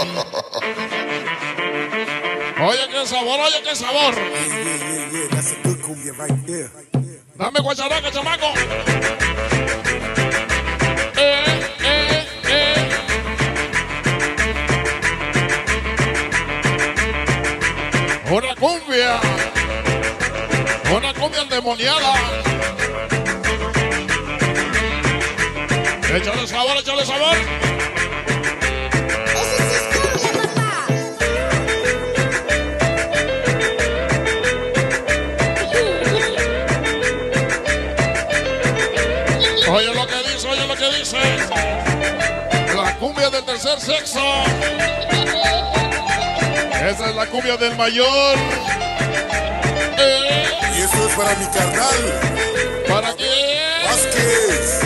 Oye, qué sabor, oye, qué sabor. Dame guacharaca, chamaco. Eh, eh, eh. Una cumbia. Una cumbia endemoniada. Échale sabor, échale sabor. Sexo. Esa es la cumbia del mayor. Eh, Y esto es para mi carnal, ¿Para quién? Vázquez,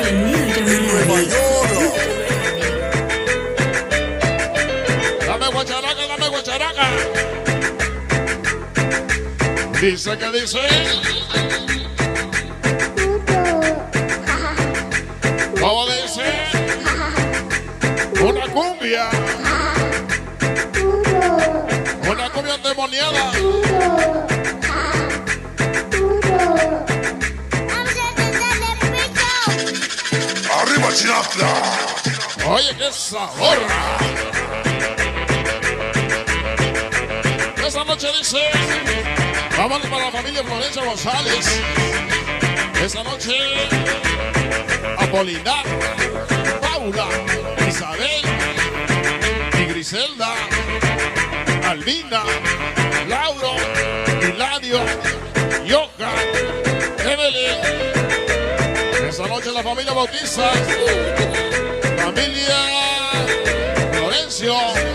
en Nueva. York. Dame guacharaca, dame guacharaca. Dice que dice. Una cumbia. Una cumbia endemoniada. Vamos a encenderle el pecho. ¡Arriba, Chinatla! Oye, qué sabor. Esta noche dice, vámonos para la familia Florencia González. Esta noche, Apolinar, Paula, Isabel y Griselda, Albina, Lauro, Hilario, Yoka, Evelyn. Esta noche la familia Bautista. Familia Florencio.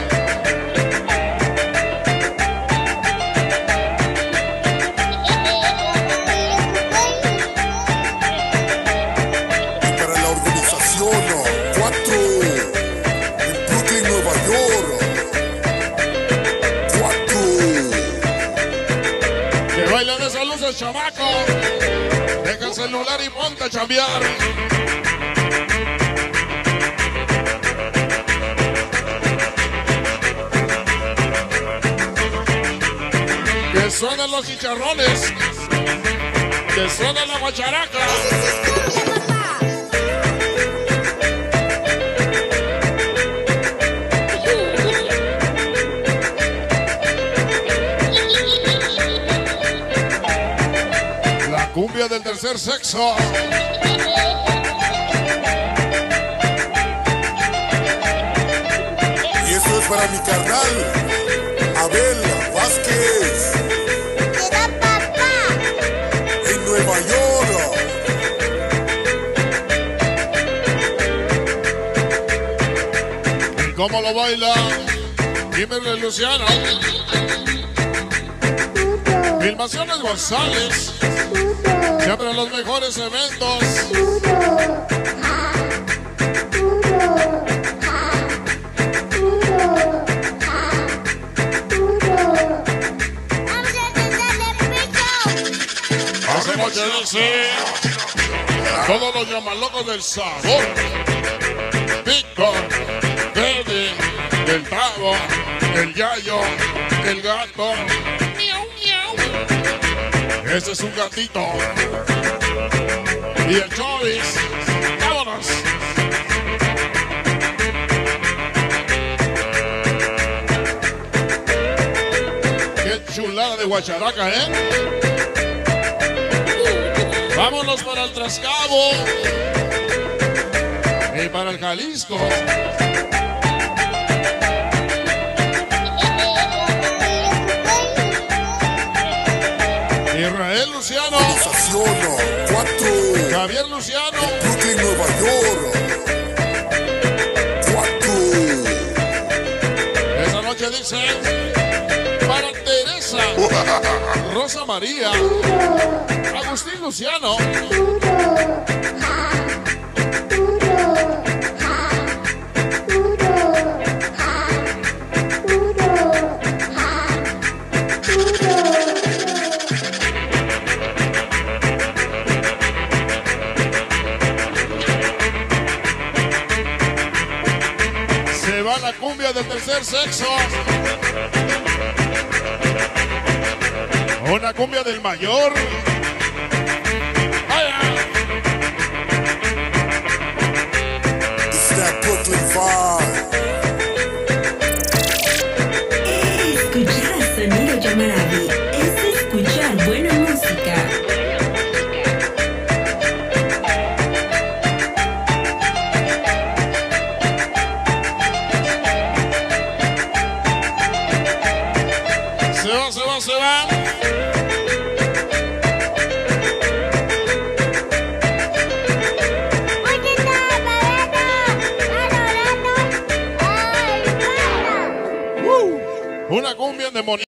Que bailen esas luces, chamaco. Deja el celular y ponte a chambear. Que suenen los chicharrones. Que suene la guacharaca. Del tercer sexo. Y esto es para mi carnal, Abel Vázquez, Te da papá. en Nueva York. ¿Y cómo lo baila? Kimberly Luciano. Filmaciones González. Siempre los mejores eventos. Vamos a encenderle el pecho. Hace noche dice. Todos los llamalocos del sabor. Pico, Teddy, el pavo, el yayo, el gato. Ese es un gatito. Y el chovis. Vámonos. Qué chulada de guacharaca, ¿eh? Vámonos para el Trascabo. Y para el Jalisco. Israel Luciano. Cuatro, Javier Luciano. Brooklyn, Nueva York. Cuatro. Esa noche dice. Para Teresa. Rosa María. Agustín Luciano. Cumbia del tercer sexo. Una cumbia del mayor. Ay, Una cumbia endemoniada.